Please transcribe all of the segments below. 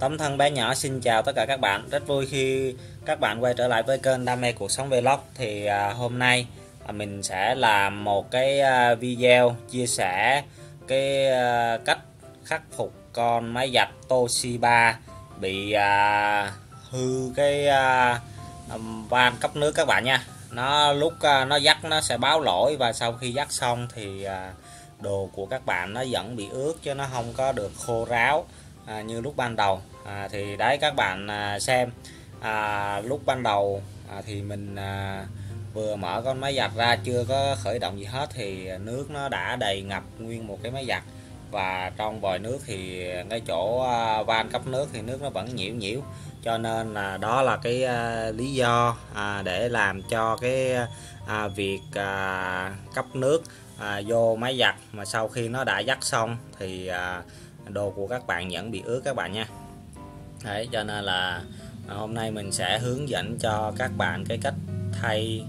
Tấm thân bé nhỏ xin chào tất cả các bạn. Rất vui khi các bạn quay trở lại với kênh Đam mê cuộc sống vlog. Thì à, hôm nay à, mình sẽ làm một cái à, video chia sẻ cái à, cách khắc phục con máy giặt Toshiba bị à, hư cái à, van cấp nước các bạn nha. Nó lúc à, nó dắt nó sẽ báo lỗi và sau khi dắt xong thì à, đồ của các bạn nó vẫn bị ướt chứ nó không có được khô ráo à, như lúc ban đầu à, thì đấy các bạn à, xem. À, lúc ban đầu à, thì mình à, vừa mở con máy giặt ra chưa có khởi động gì hết thì nước nó đã đầy ngập nguyên một cái máy giặt. Và trong vòi nước thì cái chỗ à, van cấp nước thì nước nó vẫn nhiễu nhiễu. Cho nên là đó là cái à, lý do à, để làm cho cái à, việc à, cấp nước à, vô máy giặt. Mà sau khi nó đã dắt xong thì à, đồ của các bạn vẫn bị ướt các bạn nha đấy cho nên là à, hôm nay mình sẽ hướng dẫn cho các bạn cái cách thay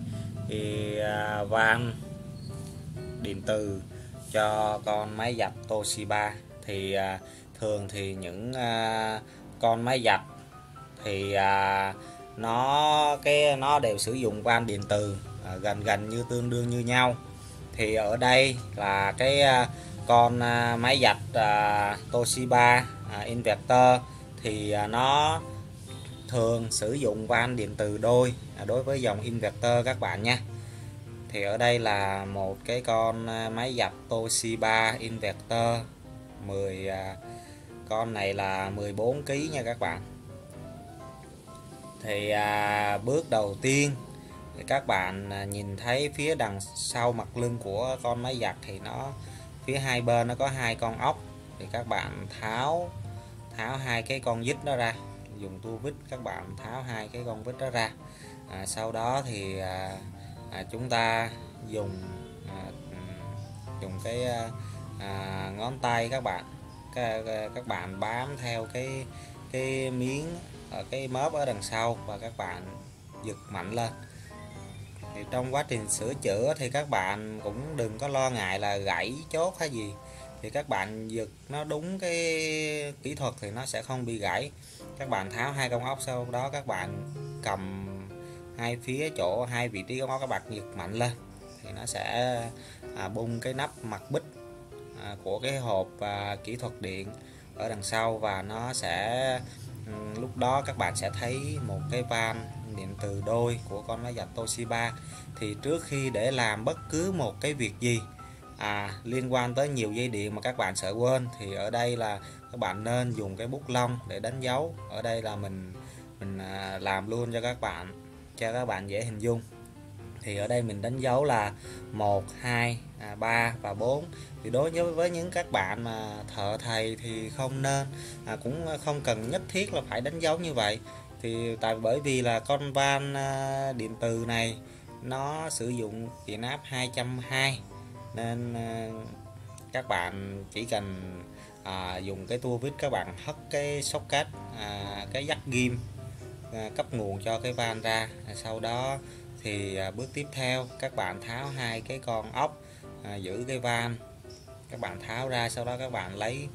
thì, à, van điện từ cho con máy giặt Toshiba. Thì à, thường thì những con máy giặt thì nó cái nó đều sử dụng van điện từ gần gần như tương đương như nhau. Thì ở đây là cái con máy giặt Toshiba inverter thì à, nó thường sử dụng van điện từ đôi à, đối với dòng inverter các bạn nha. Thì ở đây là một cái con à, máy giặt Toshiba inverter 10 con này là 14 kg nha các bạn. Thì à, bước đầu tiên thì các bạn nhìn thấy phía đằng sau mặt lưng của con máy giặt thì nó phía hai bên nó có hai con ốc. Thì các bạn tháo tháo hai cái con vít đó ra. Dùng tua vít các bạn tháo hai cái con vít đó ra. À, sau đó thì à, à, chúng ta dùng à, dùng cái à, à ngón tay các bạn. Các, à, các bạn bám theo cái cái miếng ở cái mớp ở đằng sau và các bạn giật mạnh lên. Thì trong quá trình sửa chữa thì các bạn cũng đừng có lo ngại là gãy chốt hay gì thì các bạn giật nó đúng cái kỹ thuật thì nó sẽ không bị gãy. Các bạn tháo hai con ốc sau đó các bạn cầm hai phía chỗ hai vị trí con ốc các bạn giật mạnh lên. Thì nó sẽ à, bung cái nắp mặt bích à, của cái hộp à, kỹ thuật điện ở đằng sau. Và nó sẽ ừ, lúc đó các bạn sẽ thấy một cái van điện từ đôi của con máy giặt Toshiba. Thì trước khi để làm bất cứ một cái việc gì à, liên quan tới nhiều dây điện mà các bạn sợ quên thì ở đây là các bạn nên dùng cái bút lông để đánh dấu. Ở đây là mình mình à, làm luôn cho các bạn cho các bạn dễ hình dung. Thì ở đây mình đánh dấu là 1 2 à, 3 và 4 thì đối với với những các bạn mà thợ thầy thì không nên à, cũng không cần nhất thiết là phải đánh dấu như vậy. Thì tại bởi vì là con van à, điện từ này nó sử dụng điện áp 220 nên ờ, các bạn chỉ cần à, dùng cái tua vít các bạn hất cái socket à, cái dắt ghim à, cấp nguồn cho cái van ra. Sau đó thì à, bước tiếp theo các bạn tháo hai cái con ốc à, giữ cái van các bạn tháo ra. Sau đó các bạn lấy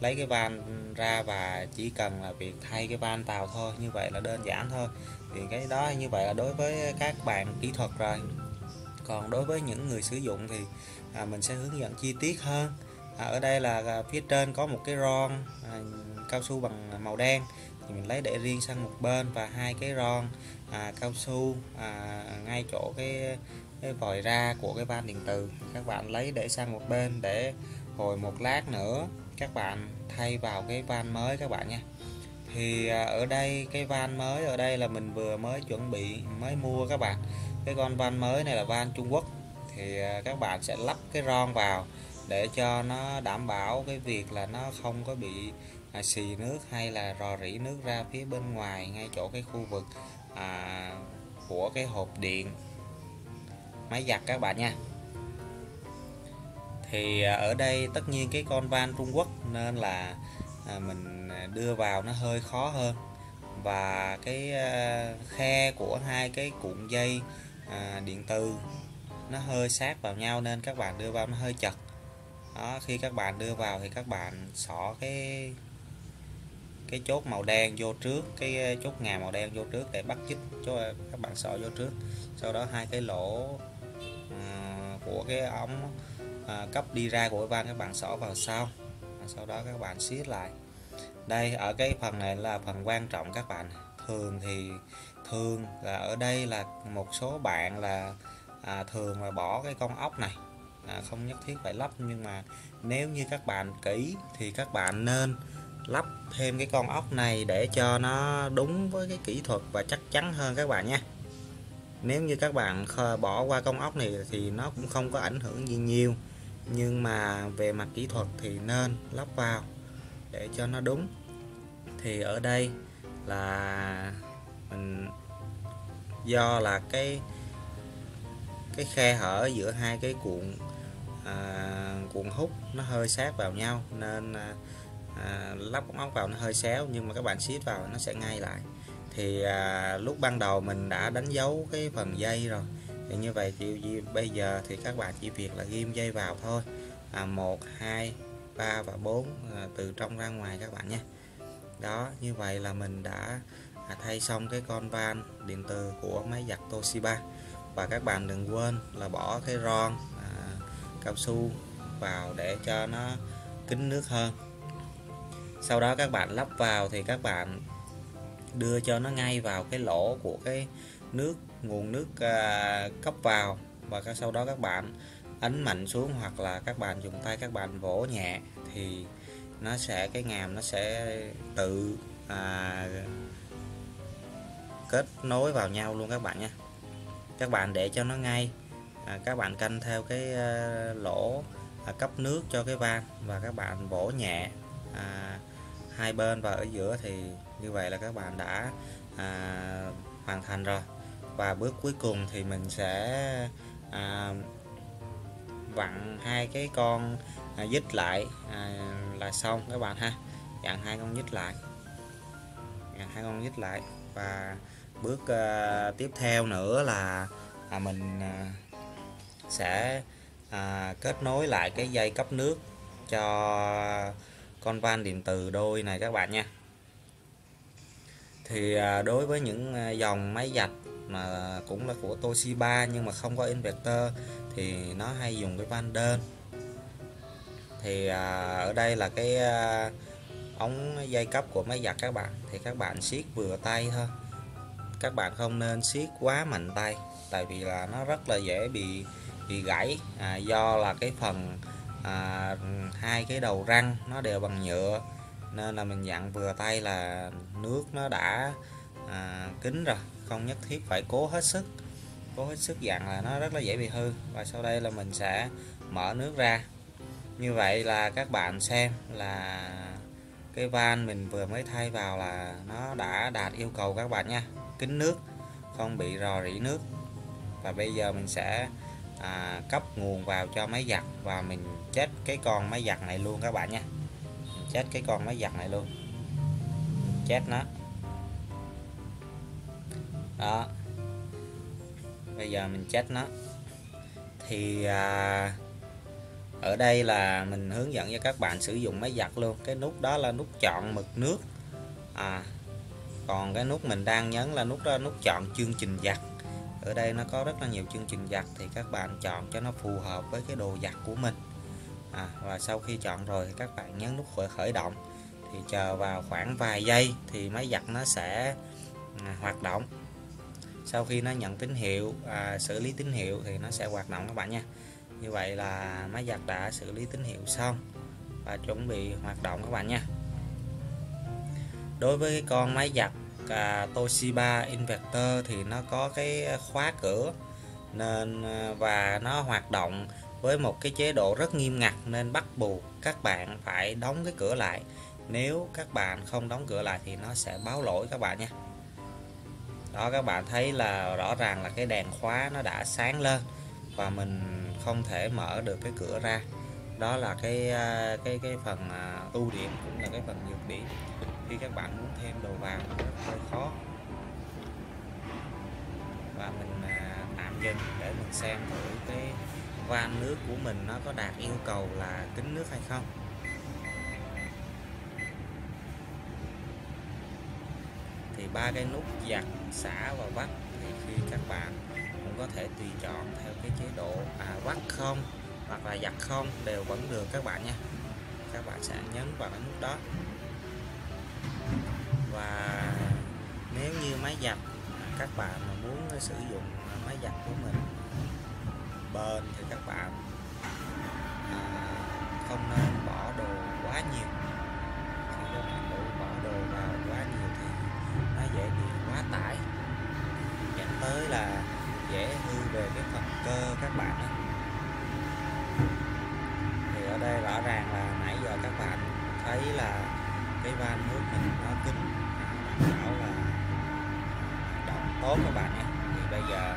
lấy cái van ra và chỉ cần là việc thay cái van tàu thôi. Như vậy là đơn giản thôi. Thì cái đó như vậy là đối với các bạn kỹ thuật rồi. Còn đối với những người sử dụng thì à, mình sẽ hướng dẫn chi tiết hơn. À, ở đây là à, phía trên có một cái ron à, cao su bằng màu đen. Thì mình lấy để riêng sang một bên và hai cái ron à, cao su à, ngay chỗ cái cái vòi ra của cái van điện từ các bạn lấy để sang một bên để hồi một lát nữa các bạn thay vào cái van mới các bạn nha. Thì à, ở đây cái van mới ở đây là mình vừa mới chuẩn bị mới mua các bạn. Cái con van mới này là van Trung Quốc thì à, các bạn sẽ lắp cái ron vào để cho nó đảm bảo cái việc là nó không có bị à, xì nước hay là rò rỉ nước ra phía bên ngoài ngay chỗ cái khu vực à, của cái hộp điện máy giặt các bạn nha. Thì à, ở đây tất nhiên cái con van Trung Quốc nên là à, mình đưa vào nó hơi khó hơn và cái à, khe của hai cái cuộn dây à, điện từ nó hơi sát vào nhau nên các bạn đưa vào nó hơi chật. Đó khi các bạn đưa vào thì các bạn xỏ cái cái chốt màu đen vô trước cái ờ, chốt ngà màu đen vô trước để bắt chích cho các bạn xỏ vô trước. Sau đó hai cái lỗ à, của cái ống à, cấp đi ra của cái van các bạn xỏ vào sau. Sau đó các bạn siết lại. Đây ở cái phần này là phần quan trọng các bạn. Thường thì thường là ở đây là một số bạn là à, thường là bỏ cái con ốc này. À, không nhất thiết phải lắp nhưng mà nếu như các bạn kỹ thì các bạn nên lắp thêm cái con ốc này để cho nó đúng với cái kỹ thuật và chắc chắn hơn các bạn nha. Nếu như các bạn bỏ qua con ốc này thì nó cũng không có ảnh hưởng gì nhiều nhưng mà về mặt kỹ thuật thì nên lắp vào để cho nó đúng. Thì ở đây là mình do là cái cái khe hở giữa hai cái cuộn à, cuộn hút nó hơi sát vào nhau nên à, à lắp ống vào nó hơi xéo nhưng mà các bạn siết vào nó sẽ ngay lại. Thì à, lúc ban đầu mình đã đánh dấu cái phần dây rồi thì như vậy thì bây giờ thì các bạn chỉ việc là ghim dây vào thôi. À, 1 2 3 và 4 à, từ trong ra ngoài các bạn nhé. Đó như vậy là mình đã à, thay xong cái con van điện từ của máy giặt Toshiba và các bạn đừng quên là bỏ cái ron à, cao su vào để cho nó kín nước hơn. Sau đó các bạn lắp vào thì các bạn đưa cho nó ngay vào cái lỗ của cái nước nguồn nước à, cấp vào. Và sau đó các bạn ấn mạnh xuống hoặc là các bạn dùng tay các bạn vỗ nhẹ thì nó sẽ cái ngàm nó sẽ tự à, kết nối vào nhau luôn các bạn nha các bạn để cho nó ngay. À, các bạn canh theo cái à, lỗ à, cấp nước cho cái van và các bạn bổ nhẹ à, hai bên và ở giữa thì như vậy là các bạn đã à, hoàn thành rồi. Và bước cuối cùng thì mình sẽ à, vặn hai cái con à, dít lại à, là xong các bạn ha. Dặn hai con dít lại. Dặn hai con dít lại và bước uh, tiếp theo nữa là à, mình à, sẽ à, kết nối lại cái dây cấp nước cho con van điện từ đôi này các bạn nha. Thì à, đối với những à, dòng máy giặt mà cũng là của Toshiba nhưng mà không có inverter thì nó hay dùng cái van đơn. Thì à, ở đây là cái à, ống dây cấp của máy giặt các bạn. Thì các bạn siết vừa tay thôi các bạn không nên siết quá mạnh tay tại vì là nó rất là dễ bị bị gãy. À, do là cái phần à, hai cái đầu răng nó đều bằng nhựa nên là mình dặn vừa tay là nước nó đã à, kín rồi không nhất thiết phải cố hết sức. Cố hết sức dặn là nó rất là dễ bị hư. Và sau đây là mình sẽ mở nước ra. Như vậy là các bạn xem là cái van mình vừa mới thay vào là nó đã đạt yêu cầu các bạn nha. Kín nước không bị rò rỉ nước. Và bây giờ mình sẽ à, cấp nguồn vào cho máy giặt và mình chết cái con máy giặt này luôn các bạn nha. Chết cái con máy giặt này luôn. Chết nó. Đó. Bây giờ mình chết nó. Thì à, ở đây là mình hướng dẫn cho các bạn sử dụng máy giặt luôn. Cái nút đó là nút chọn mực nước. À còn cái nút mình đang nhấn là nút đó nút chọn chương trình giặt. Ở đây nó có rất là nhiều chương trình giặt thì các bạn chọn cho nó phù hợp với cái đồ giặt của mình. À, và sau khi chọn rồi thì các bạn nhấn nút khởi khởi động. Thì chờ vào khoảng vài giây thì máy giặt nó sẽ à, hoạt động. Sau khi nó nhận tín hiệu à, xử lý tín hiệu thì nó sẽ hoạt động các bạn nha như vậy là máy giặt đã xử lý tín hiệu xong và chuẩn bị hoạt động các bạn nha. Đối với cái con máy giặt à, Toshiba inverter thì nó có cái khóa cửa nên à, và nó hoạt động với một cái chế độ rất nghiêm ngặt nên bắt buộc các bạn phải đóng cái cửa lại. Nếu các bạn không đóng cửa lại thì nó sẽ báo lỗi các bạn nha. Đó các bạn thấy là rõ ràng là cái đèn khóa nó đã sáng lên và mình không thể mở được cái cửa ra. Đó là cái à, cái cái phần à, ưu điểm cũng là cái phần nhược điểm. Khi các bạn muốn thêm đồ vào rất hơi khó. Và mình à, tạm dừng để mình xem thử cái van nước của mình nó có đạt yêu cầu là kính nước hay không. Thì ba cái nút giặt xả và vắt thì khi các bạn cũng có thể tùy chọn theo cái chế độ à, vắt không hoặc là giặt không đều vẫn được các bạn nha. Các bạn sẽ nhấn vào cái nút đó. Và nếu như máy giặt à, các bạn mà muốn sử dụng máy giặt của mình bền thì các bạn à, không nên bỏ đồ quá nhiều. Khi các bạn đổ bỏ đồ vào quá nhiều thì nó dễ bị quá tải. Dẫn tới là dễ hư về cái phần cơ các bạn đó. thì ở đây rõ ràng là nãy giờ các bạn thấy là cái van nước mình nó kín. Đảm bảo là động tốt các bạn nhé. Thì bây giờ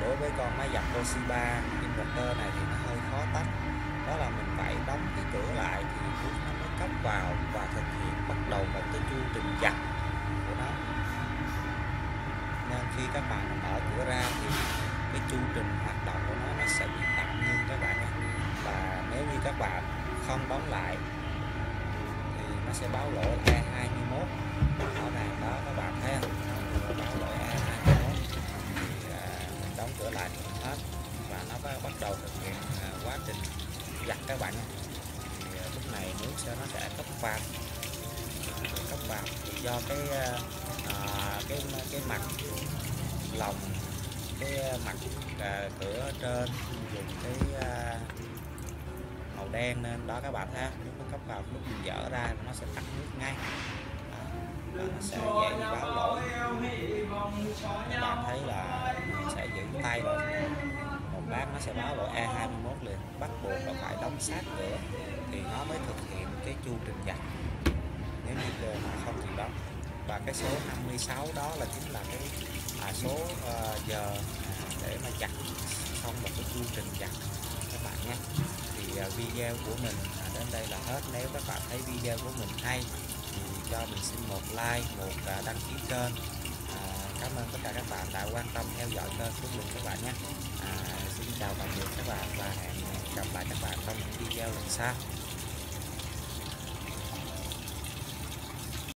đối với con máy giặt Toshiba inverter này thì nó hơi khó tách. Đó là mình phải đóng cái cửa lại thì nước nó mới cấp vào và thực hiện bắt đầu một cái chu trình giặt của nó khi các bạn mở cửa ra thì cái chu trình hoạt động của nó nó sẽ bị tạm ngưng các bạn nhé và nếu như các bạn không đóng lại thì nó sẽ báo lỗi E21 rõ ràng đó các bạn thấy không? Báo lỗi E21 thì à, mình đóng cửa lại hết và nó bắt đầu thực hiện à, quá trình giặt các bạn nhé thì à, lúc này nước sẽ nó sẽ cấp vào cấp vào thì do cái à, à, cái cái mặt lòng cái ờ, mặt à, cửa trên dùng cái à, màu đen nên đó các bạn ha, nếu nó cấp vào lúc mình dở ra nó sẽ tắt nước ngay. Đó. và nó sẽ dễ bị báo lỗi. Các bạn thấy là sẽ giữ tay rồi. Một bác nó sẽ báo lỗi E21 liền. Bắt buộc là phải đóng sát cửa thì nó mới thực hiện cái chu trình giặt. Nếu như mà không thì đó và cái số 56 đó là chính là cái à, số ờ, uh, giờ à, để mà chặt. Xong một cái quy trình chặt các bạn nhé. Thì uh, video của mình à, đến đây là hết. Nếu các bạn thấy video của mình hay thì cho mình xin một like một uh, đăng ký kênh. À, cảm ơn tất cả các bạn đã quan tâm theo dõi kênh của mình các bạn nhé. À, xin chào tạm biệt các bạn và hẹn gặp lại các bạn trong những video lần sau.